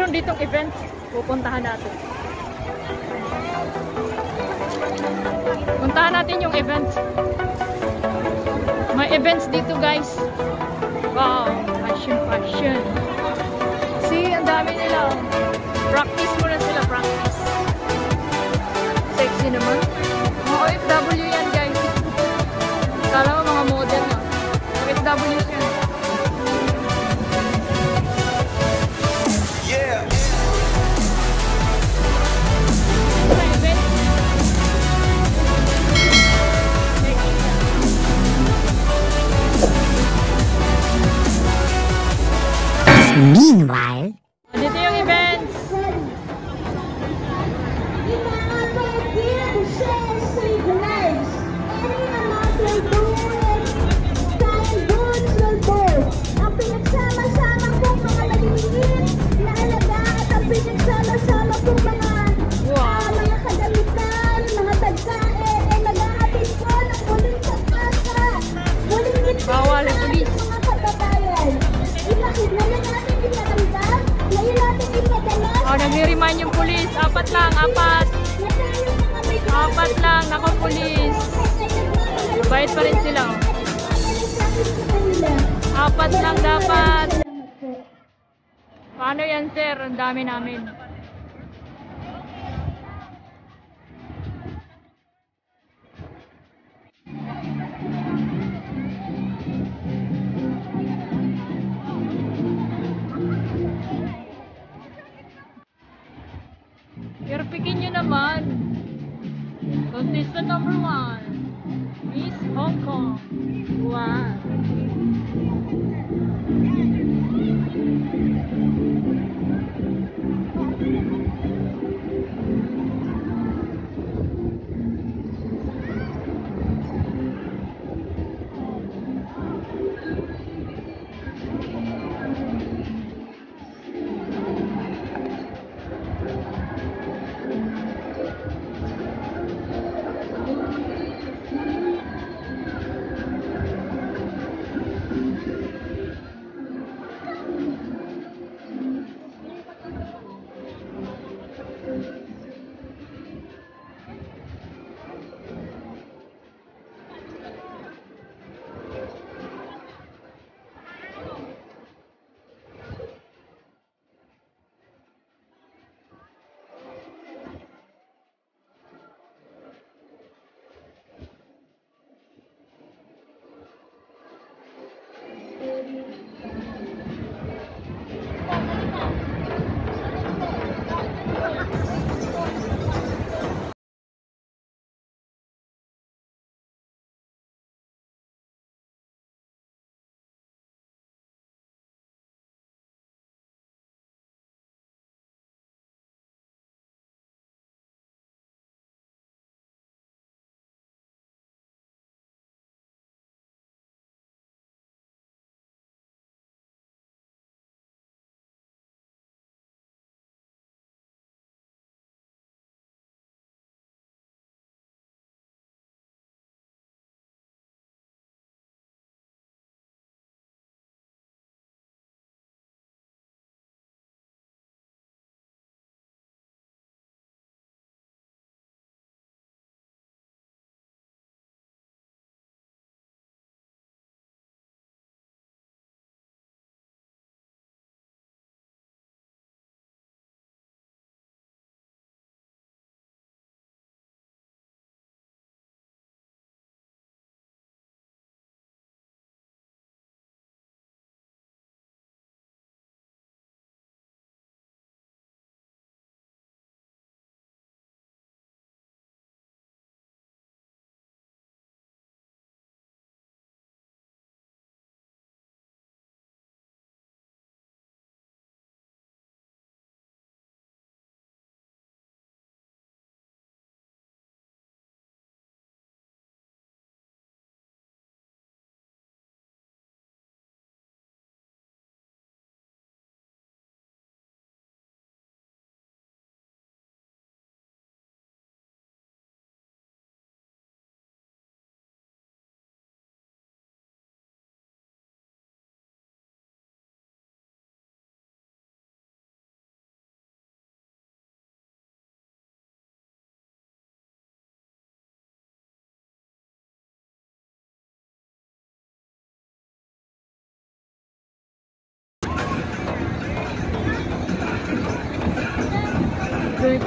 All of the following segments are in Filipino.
meron ditong event, pupuntahan natin. Puntahan natin yung event. May events dito guys. Wow, fashion, fashion. See, ang dami nila. Practice mo na Meanwhile, lang, apat. Apat lang, nako pulis. Bayad pa rin sila. Oh. Apat lang dapat. Paano yan sir? Ang dami namin.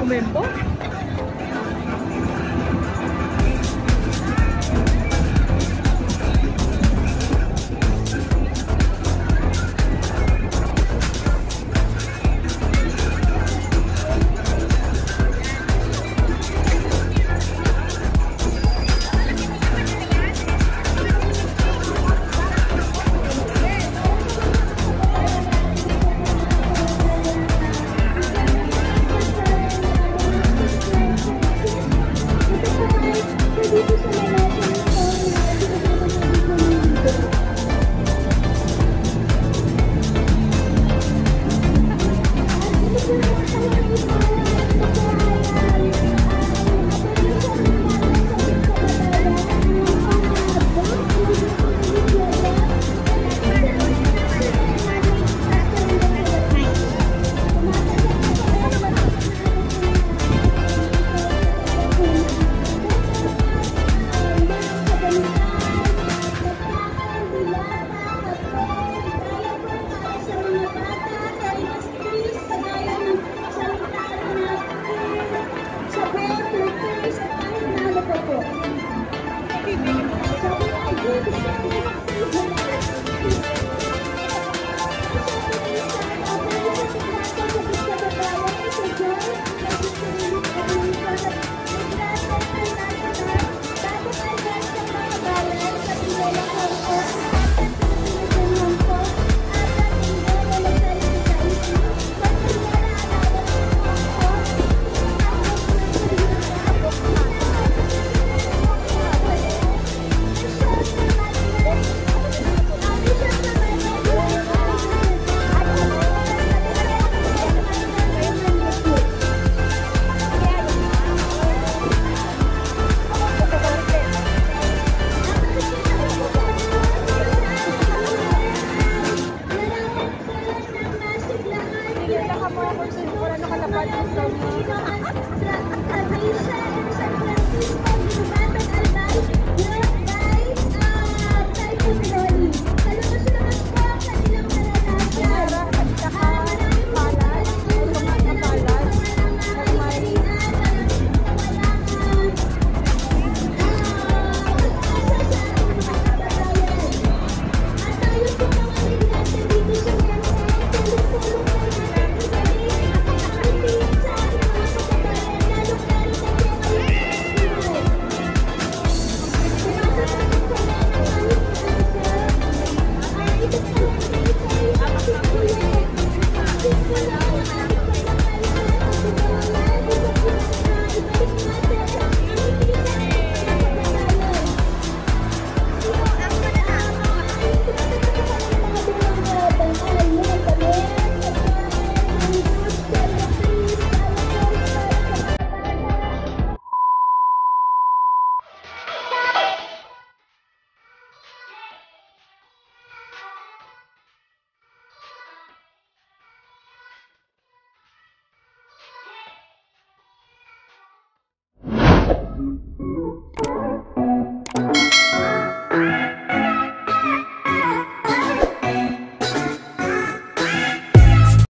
Um pouco?